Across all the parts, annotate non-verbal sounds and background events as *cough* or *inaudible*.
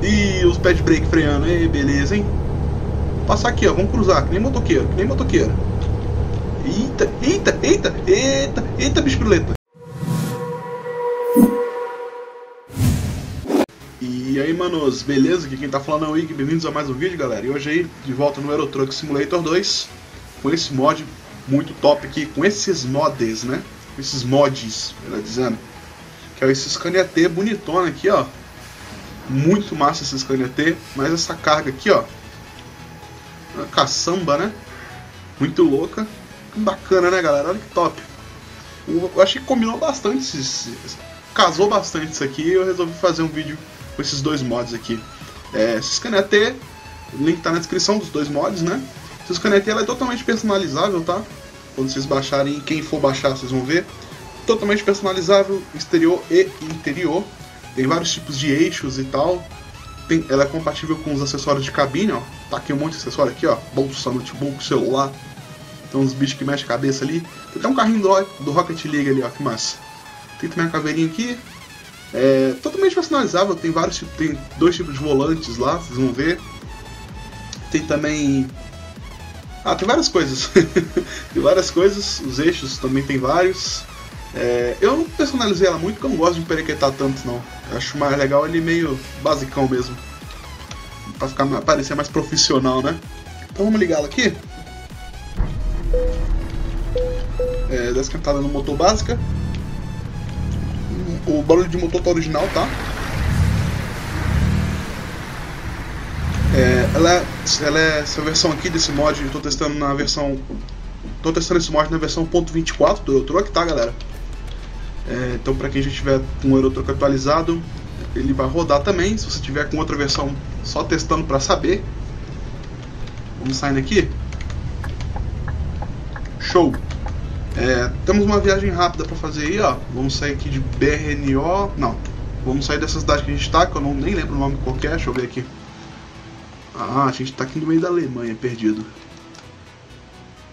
E os pad brake freando, aí, beleza, hein? Passar aqui, ó, vamos cruzar, que nem motoqueiro, que nem motoqueiro. Eita, eita, eita, eita, eita, bicho E aí, manos, beleza? Aqui quem tá falando é o Ig, bem-vindos a mais um vídeo, galera. E hoje aí, de volta no Euro Truck Simulator 2, com esse mod muito top aqui, com esses mods, né? Esses mods, melhor dizendo. Que é esse Scania T bonitona aqui, ó. Muito massa esse Scania T, mas essa carga aqui, ó. Uma caçamba, né? Muito louca. Bacana, né, galera? Olha que top. Eu achei que combinou bastante, esses, casou bastante isso aqui eu resolvi fazer um vídeo com esses dois mods aqui. É, Scania T, o link tá na descrição dos dois mods, né? Esse Scania T ela é totalmente personalizável, tá? Quando vocês baixarem, quem for baixar, vocês vão ver. Totalmente personalizável, exterior e interior. Tem vários tipos de eixos e tal. Tem, ela é compatível com os acessórios de cabine, ó. Tá aqui um monte de acessório aqui, ó. Bolsa, notebook, celular. Tem uns bichos que mexem a cabeça ali. Tem até um carrinho do, do Rocket League ali, ó. Que massa. Tem também a caveirinha aqui. É totalmente personalizável. Tem vários tem dois tipos de volantes lá, vocês vão ver. Tem também ah, tem várias coisas. *laughs* tem várias coisas. Os eixos também tem vários. É, eu não personalizei ela muito porque eu não gosto de perequetar tanto, não. Eu acho mais legal ele meio basicão mesmo. Pra ficar, parecer mais profissional, né? Então vamos ligá-la aqui. É, dá no motor básica. O barulho de motor tá original, tá? É, ela, é, ela é essa versão aqui desse mod, eu tô testando na versão. Tô testando esse mod na versão .24 do Eurotruck, tá galera? É, então para quem já tiver com o Eurotruck atualizado, ele vai rodar também. Se você tiver com outra versão, só testando para saber. Vamos saindo aqui. Show! É, temos uma viagem rápida para fazer aí, ó. Vamos sair aqui de BRNO. Não, vamos sair dessa cidade que a gente está, que eu não, nem lembro o nome qualquer. Deixa eu ver aqui. Ah, a gente tá aqui no meio da Alemanha, perdido.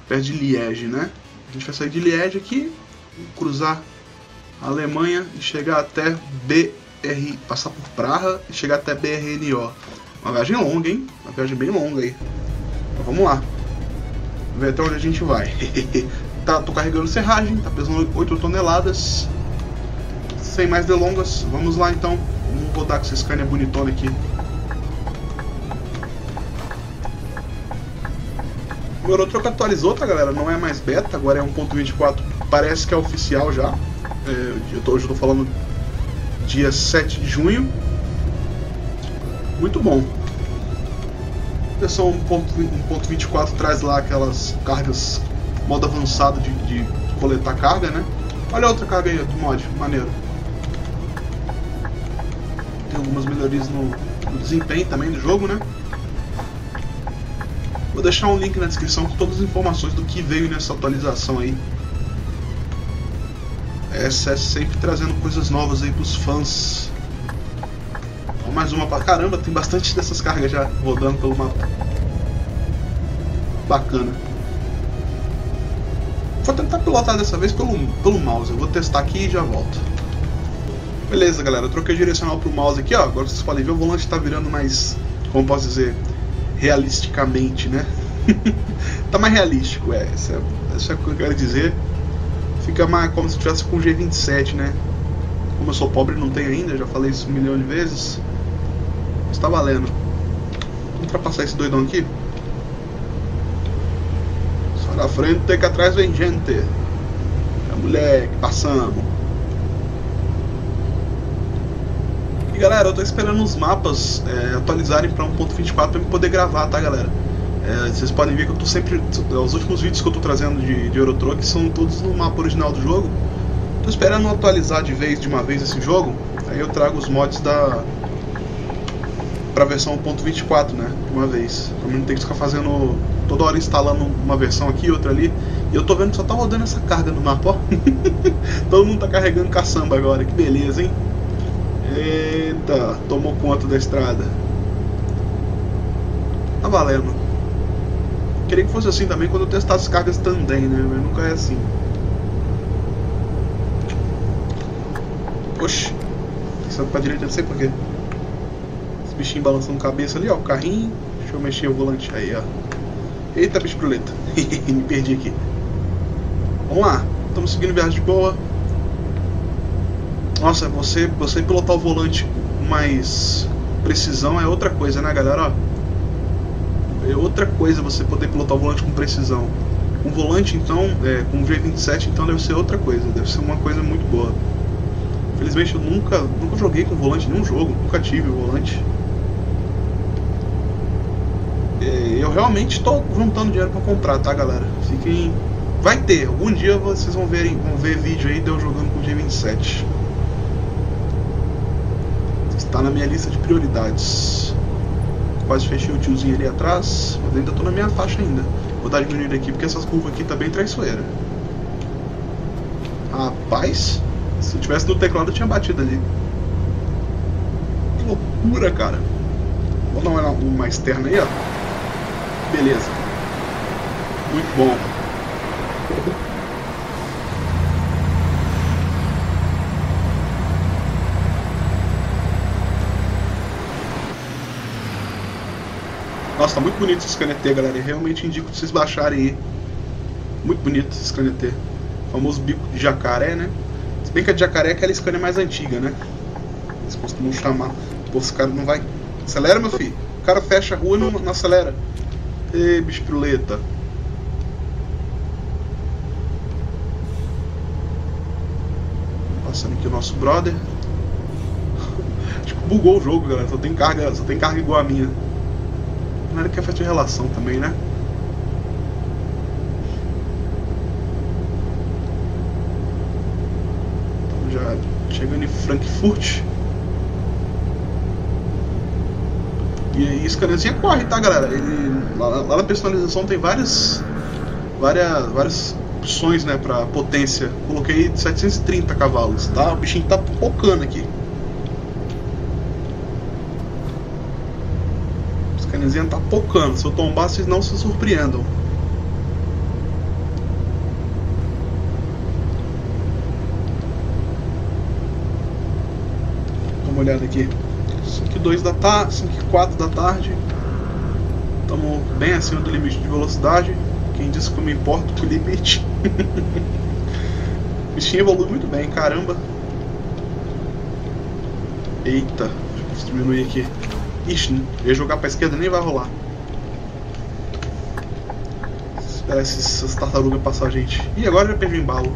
Perto de Liege, né? A gente vai sair de Liege aqui, cruzar Alemanha e chegar até BR, passar por Praga e chegar até BRNO. Uma viagem longa, hein? Uma viagem bem longa aí. Então vamos lá. Ver até onde a gente vai. *laughs* tá, tô carregando serragem, tá pesando 8 toneladas. Sem mais delongas, vamos lá então. Vamos rodar com esse Scania bonitona aqui. O Eurotroco atualizou, tá galera? Não é mais beta, agora é 1.24. Parece que é oficial já. É, eu tô, hoje eu tô falando dia 7 de junho. Muito bom. Versão 1.24 traz lá aquelas cargas modo avançado de, de, coletar carga, né? Olha outra carga aí do mod, maneiro. Tem algumas melhorias no, no desempenho também do jogo, né? Vou deixar um link na descrição com todas as informações do que veio nessa atualização aí. Essa é sempre trazendo coisas novas aí pros fãs. Então, mais uma pra caramba, tem bastante dessas cargas já rodando pelo mapa. Bacana. Vou tentar pilotar dessa vez pelo, pelo mouse. Eu vou testar aqui e já volto. Beleza, galera. Eu troquei direcional pro mouse aqui, ó. Agora vocês podem ver o volante tá virando mais. Como posso dizer? realisticamente, né? *laughs* tá mais realístico, é. Isso, é. isso é o que eu quero dizer. Fica mais como se tivesse com G27, né? Como eu sou pobre não tenho ainda, já falei isso um milhão de vezes. Mas tá valendo. Vamos ultrapassar esse doidão aqui. Só na frente, que atrás vem gente. É moleque, passamos. E galera, eu tô esperando os mapas é, atualizarem pra 1.24 pra eu poder gravar, tá galera? É, vocês podem ver que eu tô sempre. Os últimos vídeos que eu tô trazendo de, de Eurotruck são todos no mapa original do jogo. Tô esperando atualizar de vez de uma vez esse jogo. Aí eu trago os mods da. pra versão 1.24, né? De uma vez. Pra mim não ter que ficar fazendo. toda hora instalando uma versão aqui, outra ali. E eu tô vendo que só tá rodando essa carga no mapa, ó. *laughs* Todo mundo tá carregando caçamba agora, que beleza, hein? Eita, tomou conta da estrada. Tá valendo. Queria que fosse assim também quando eu testar as cargas também, né? Mas nunca é assim. Oxi. Pensando pra direita, não sei porquê. bichinhos balançando cabeça ali, ó. O carrinho. Deixa eu mexer o volante aí, ó. Eita, bicho proleta. *laughs* Me perdi aqui. Vamos lá. Estamos seguindo viagem de boa. Nossa, você, você pilotar o volante com mais precisão é outra coisa, né, galera? Ó, é outra coisa você poder pilotar o volante com precisão. Um volante, então, é, com o V27, então deve ser outra coisa. Deve ser uma coisa muito boa. Infelizmente eu nunca, nunca joguei com volante nenhum jogo, nunca tive volante. É, eu realmente estou juntando dinheiro para comprar, tá galera? Fiquem. Vai ter, algum dia vocês vão ver, vão ver vídeo aí de eu jogando com o G27. Está na minha lista de prioridades. Quase fechei o tiozinho ali atrás, mas ainda estou na minha faixa ainda. Vou dar diminuída aqui porque essas curvas aqui tá bem traiçoeira. Rapaz. Se tivesse no teclado, eu tinha batido ali. Que loucura, cara. Vou dar uma, uma externa aí, ó. Beleza. Muito bom. Nossa, tá muito bonito esse canetê, galera. Eu realmente indico vocês baixarem aí. Muito bonito esse canetê. Famoso bico de jacaré, né? bem que a de jacaré é aquela Scania mais antiga, né? Eles costumam chamar. Pô, esse cara não vai. Acelera, meu filho. O cara fecha a rua e não, não acelera. Ê, bicho piruleta. Passando aqui o nosso brother. *laughs* tipo, bugou o jogo, galera. Só tem carga, só tem carga igual a minha. Não era que é de relação também, né? chegando em Frankfurt. E aí esse canezinha corre, tá galera? Ele, lá, lá, na personalização tem várias, várias, várias opções né, pra potência. Coloquei 730 cavalos, tá? O bichinho tá focando aqui. Canezinha tá pocando. Se eu tombar, vocês não se surpreendam. uma olhada aqui. 5 e 2 da tarde, 5 e 4 da tarde. Estamos bem acima do limite de velocidade. Quem disse que eu me importo com o limite? *laughs* o bichinho evolui muito bem, caramba. Eita, deixa eu diminuir aqui. Ixi, eu ia jogar pra esquerda nem vai rolar. Esperar essas tartarugas passar a gente. E agora já perdi o embalo.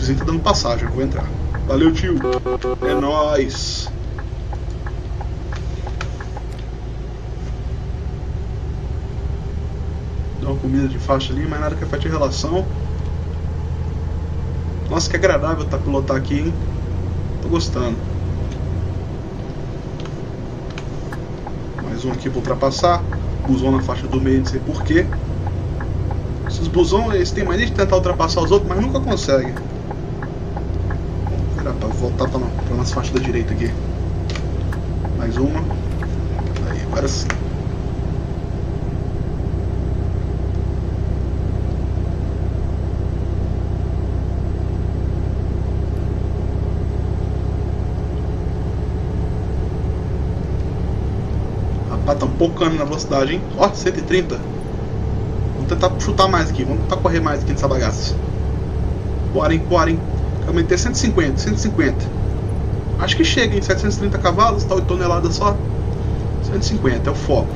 tiozinho tá dando passagem, eu vou entrar. Valeu, tio. É nóis. Dá uma comida de faixa ali, mas nada que afete a relação. Nossa, que agradável tá pilotar aqui, hein? Tô gostando. Mais um aqui pra ultrapassar. Busão na faixa do meio, não sei porquê. Esses busão, eles têm mania de tentar ultrapassar os outros, mas nunca conseguem. Era pra voltar pra, pra nossa faixa da direita aqui. Mais uma. Aí, agora sim. Rapaz, tá um pocando na velocidade, hein? Ó, 130. Vamos tentar chutar mais aqui. Vamos tentar correr mais aqui nessa bagaça. Bora, hein? Bora, hein? Aumentei 150, 150. Acho que chega em 730 cavalos, tá 8 toneladas só. 150, é o foco.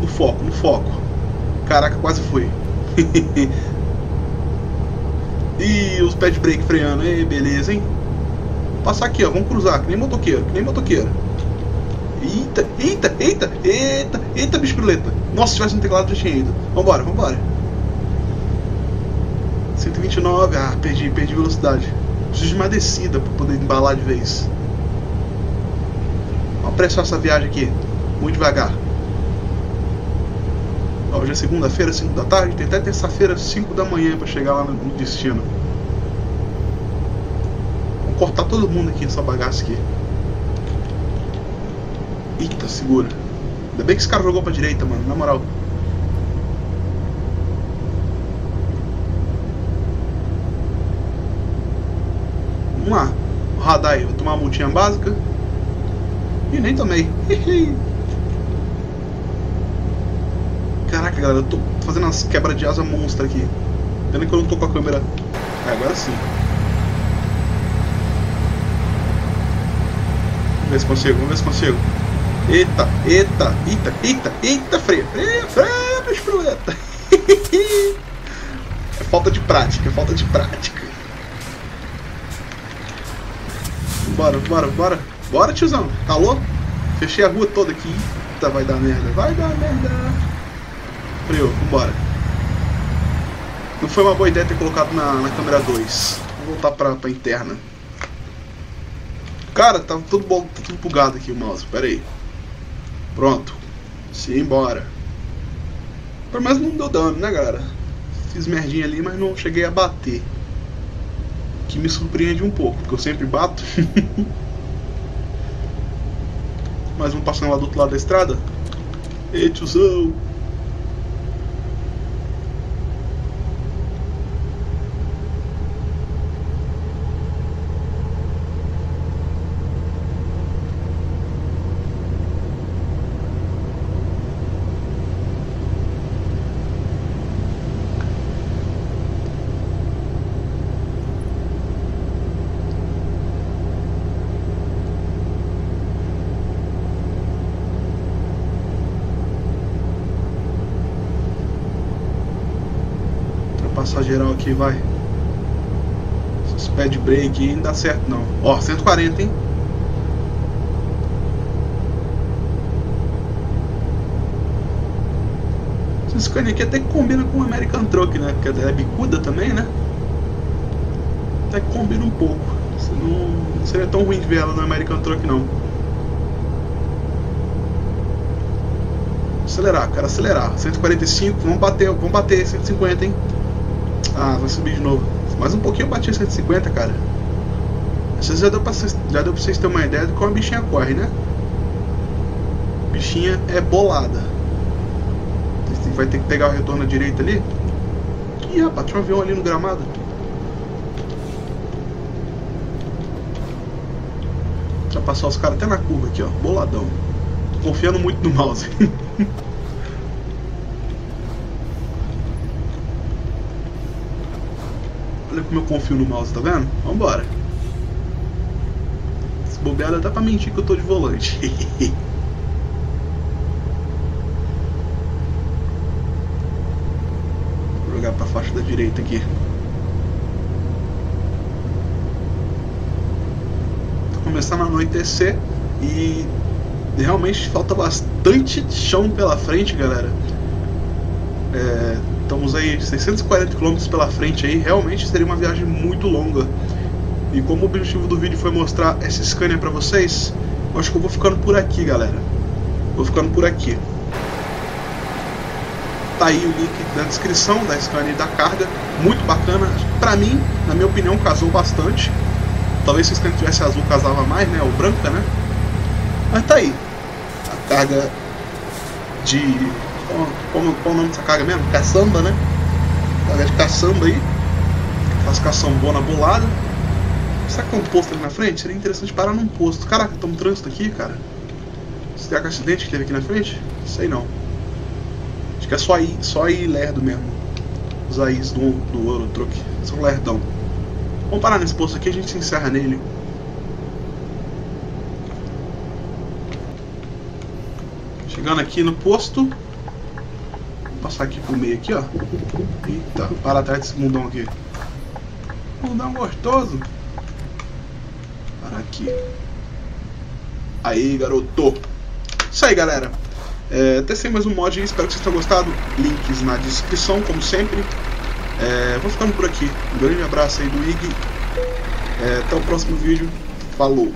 No foco, no foco. Caraca, quase fui. *laughs* e os pad brake freando, aí, beleza, hein? Vou passar aqui, ó, vamos cruzar, que nem motoqueiro, que nem motoqueiro. Eita, eita, eita, eita, eita, bicho piruleta. Nossa, se tivesse um teclado já tinha ido. Vambora, vambora. 129, ah, perdi, perdi velocidade. Preciso de uma descida para poder embalar de vez. Vamos apressar essa viagem aqui, muito devagar. Hoje é segunda-feira, 5 da tarde, tem até terça-feira, 5 da manhã para chegar lá no destino. Vamos cortar todo mundo aqui nessa bagaça aqui. Eita, segura. Ainda bem que esse cara jogou pra direita, mano, na moral. Vamos lá. O radar vou tomar uma multinha básica. E nem tomei. *laughs* Caraca, galera, eu tô fazendo umas quebras de asa monstra aqui. Pena que eu não tô com a câmera. É, agora sim. Vamos ver se consigo, vamos ver se consigo. Eita, eita, eita, eita, eita, freia, freia, freia, meu esprueta. *laughs* é falta de prática, é falta de prática. Bora, bora, bora. Bora, tiozão. Tá louco? Fechei a rua toda aqui. Eita, vai dar merda. Vai dar merda. Freio, vambora. Não foi uma boa ideia ter colocado na, na câmera 2. Vou voltar pra, pra interna. Cara, tá tudo, bom, tá tudo bugado aqui o mouse. Pera aí. Pronto. Simbora. Pelo menos não deu dano, né, galera? Fiz merdinha ali, mas não cheguei a bater. Que me surpreende um pouco, porque eu sempre bato. *laughs* Mais um passando lá do outro lado da estrada. Ei, tiozão. Passar geral aqui, vai. Esses pad break não dá certo não. Ó, 140, hein? Esse Scania aqui até que combina com o American Truck, né? Porque é bicuda também, né? Até que combina um pouco. Não, não seria tão ruim de ver ela no American Truck, não. Acelerar, cara, acelerar. 145, vamos bater, vamos bater 150, hein? Ah, vai subir de novo. Mais um pouquinho eu bati 150, cara. Às já deu, pra, já deu pra vocês terem uma ideia de como a bichinha corre, né? Bichinha é bolada. Vai ter que pegar o retorno à direita ali. Ih, rapaz, tinha um avião ali no gramado. Deixa passar os caras até na curva aqui, ó. Boladão. Confiando muito no mouse. *laughs* como eu confio no mouse, tá vendo? Vambora. Se bobear dá pra mentir que eu tô de volante. *laughs* Vou jogar pra faixa da direita aqui. Tá começando a anoitecer e realmente falta bastante chão pela frente, galera. É, Estamos aí 640 km pela frente aí, realmente seria uma viagem muito longa. E como o objetivo do vídeo foi mostrar essa Scania para vocês, acho que eu vou ficando por aqui, galera. Vou ficando por aqui. Tá aí o link na descrição da Scania e da carga, muito bacana. Pra mim, na minha opinião, casou bastante. Talvez se a Scania tivesse azul casava mais, né, ou branca, né? Mas tá aí. A carga de como, qual o nome dessa carga mesmo? Caçamba, né? Carga de caçamba aí. Faz caçambona bolada. Será que tem um posto ali na frente? Seria interessante parar num posto. Caraca, tem um trânsito aqui, cara. Será que é acidente que teve aqui na frente? Sei não. Acho que é só ir, só ir lerdo mesmo. Os AIs do, do Euro Truck. São lerdão. Vamos parar nesse posto aqui a gente se encerra nele. Chegando aqui no posto passar aqui pro meio aqui, ó. Eita, para atrás desse mundão aqui. Mundão gostoso. Para aqui. Aí, garoto. Isso aí, galera. É, testei mais um mod, espero que vocês tenham gostado. Links na descrição, como sempre. É, vou ficando por aqui. Um grande abraço aí do Ig. É, até o próximo vídeo. Falou!